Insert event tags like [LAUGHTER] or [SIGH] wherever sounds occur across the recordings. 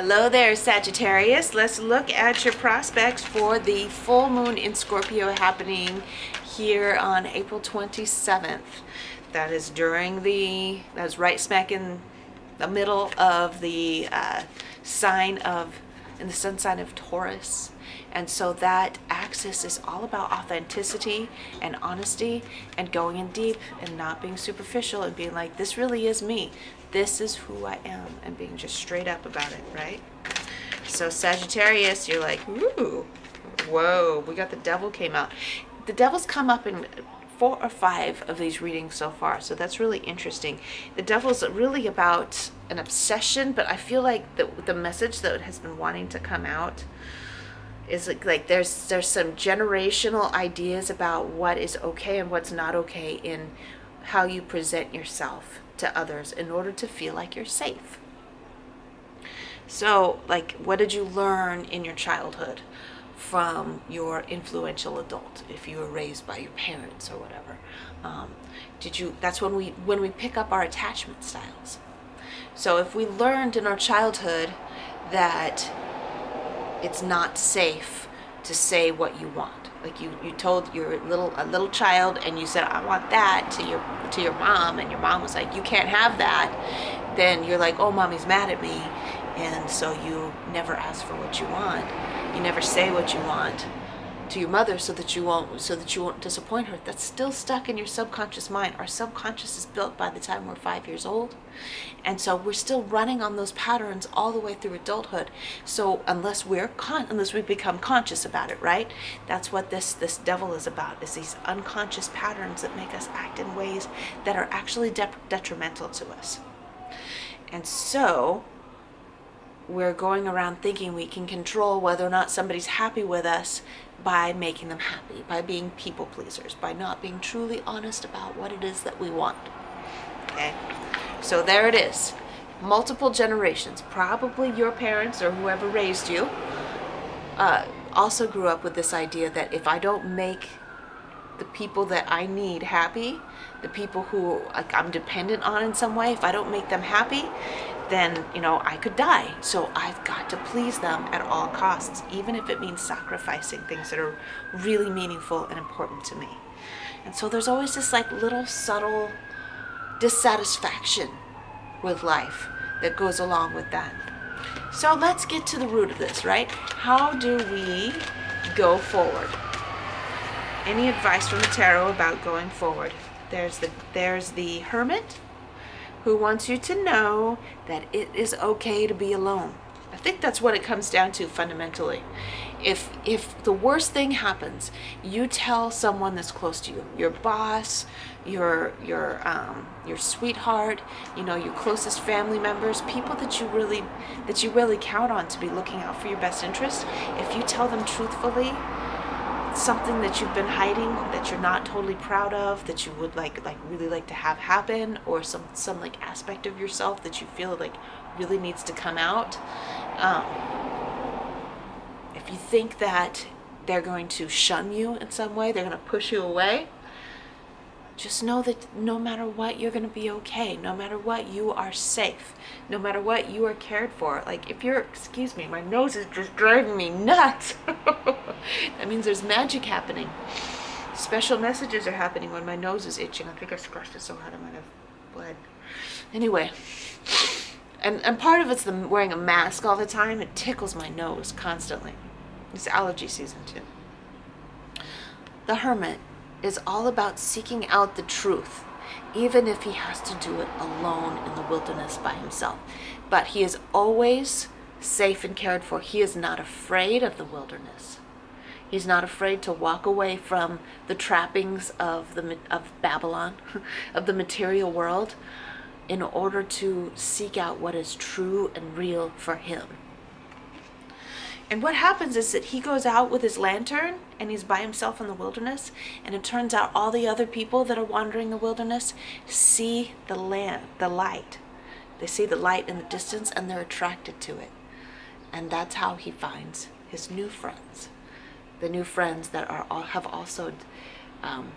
Hello there, Sagittarius. Let's look at your prospects for the full moon in Scorpio happening here on April 27th. That is during the, that's right smack in the middle of the uh, sign of, in the sun sign of Taurus. And so that axis is all about authenticity and honesty and going in deep and not being superficial and being like, this really is me. This is who I am and being just straight up about it, right? So Sagittarius, you're like, ooh, whoa, we got the devil came out. The devil's come up in four or five of these readings so far, so that's really interesting. The devil's really about an obsession, but I feel like the, the message that has been wanting to come out is like, like there's there's some generational ideas about what is okay and what's not okay in how you present yourself to others in order to feel like you're safe. So, like, what did you learn in your childhood from your influential adult, if you were raised by your parents or whatever? Um, did you? That's when we when we pick up our attachment styles. So, if we learned in our childhood that it's not safe to say what you want, like you, you told your little a little child and you said I want that to your to your mom and your mom was like you can't have that then you're like oh mommy's mad at me and so you never ask for what you want you never say what you want to your mother so that you won't so that you won't disappoint her. That's still stuck in your subconscious mind. Our subconscious is built by the time we're five years old. And so we're still running on those patterns all the way through adulthood. So unless we're con unless we become conscious about it right? That's what this this devil is about is these unconscious patterns that make us act in ways that are actually de- detrimental to us. And so we're going around thinking we can control whether or not somebody's happy with us by making them happy, by being people pleasers, by not being truly honest about what it is that we want. Okay? So there it is. Multiple generations, probably your parents or whoever raised you, uh, also grew up with this idea that if I don't make the people that I need happy, the people who like, I'm dependent on in some way, if I don't make them happy, then you know I could die. So I've got to please them at all costs, even if it means sacrificing things that are really meaningful and important to me. And so there's always this like little subtle dissatisfaction with life that goes along with that. So let's get to the root of this, right? How do we go forward? Any advice from the tarot about going forward? There's the there's the hermit who wants you to know that it is okay to be alone. I think that's what it comes down to fundamentally. If if the worst thing happens, you tell someone that's close to you, your boss, your your um, your sweetheart, you know, your closest family members, people that you really that you really count on to be looking out for your best interest. If you tell them truthfully, something that you've been hiding that you're not totally proud of that you would like like really like to have happen or some some like aspect of yourself that you feel like really needs to come out? Um, if you think that they're going to shun you in some way they're going to push you away just know that no matter what, you're going to be okay. No matter what, you are safe. No matter what, you are cared for. Like, if you're, excuse me, my nose is just driving me nuts. [LAUGHS] that means there's magic happening. Special messages are happening when my nose is itching. I think I scratched it so hard I might have bled. Anyway, and, and part of it's the wearing a mask all the time. It tickles my nose constantly. It's allergy season too. The Hermit is all about seeking out the truth, even if he has to do it alone in the wilderness by himself. But he is always safe and cared for. He is not afraid of the wilderness. He's not afraid to walk away from the trappings of the of Babylon, [LAUGHS] of the material world, in order to seek out what is true and real for him. And what happens is that he goes out with his lantern and he's by himself in the wilderness. And it turns out all the other people that are wandering the wilderness see the land, the light. They see the light in the distance and they're attracted to it. And that's how he finds his new friends. The new friends that are all, have also um,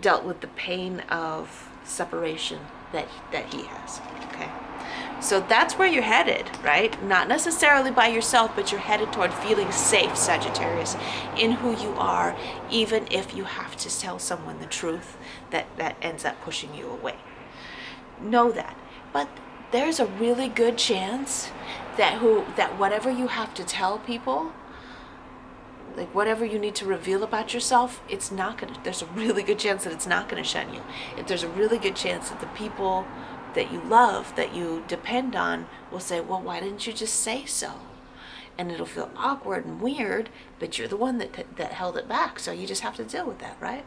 dealt with the pain of separation that that he has. Okay, So that's where you're headed, right? Not necessarily by yourself, but you're headed toward feeling safe, Sagittarius, in who you are, even if you have to tell someone the truth that, that ends up pushing you away. Know that. But there's a really good chance that who that whatever you have to tell people like whatever you need to reveal about yourself it's not to there's a really good chance that it's not to shun you if there's a really good chance that the people that you love that you depend on will say well why didn't you just say so? And it'll feel awkward and weird but you're the one that that held it back so you just have to deal with that right?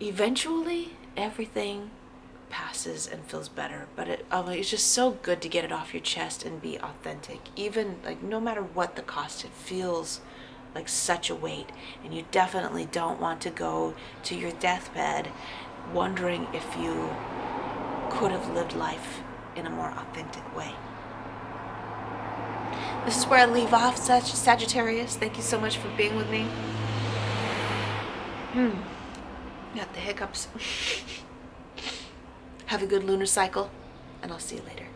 Eventually everything passes and feels better but it, um, it's just so good to get it off your chest and be authentic even like no matter what the cost it feels like such a weight and you definitely don't want to go to your deathbed wondering if you could have lived life in a more authentic way. This is where I leave off Sagittarius. Thank you so much for being with me. Hmm. Got the hiccups. [LAUGHS] Have a good lunar cycle, and I'll see you later.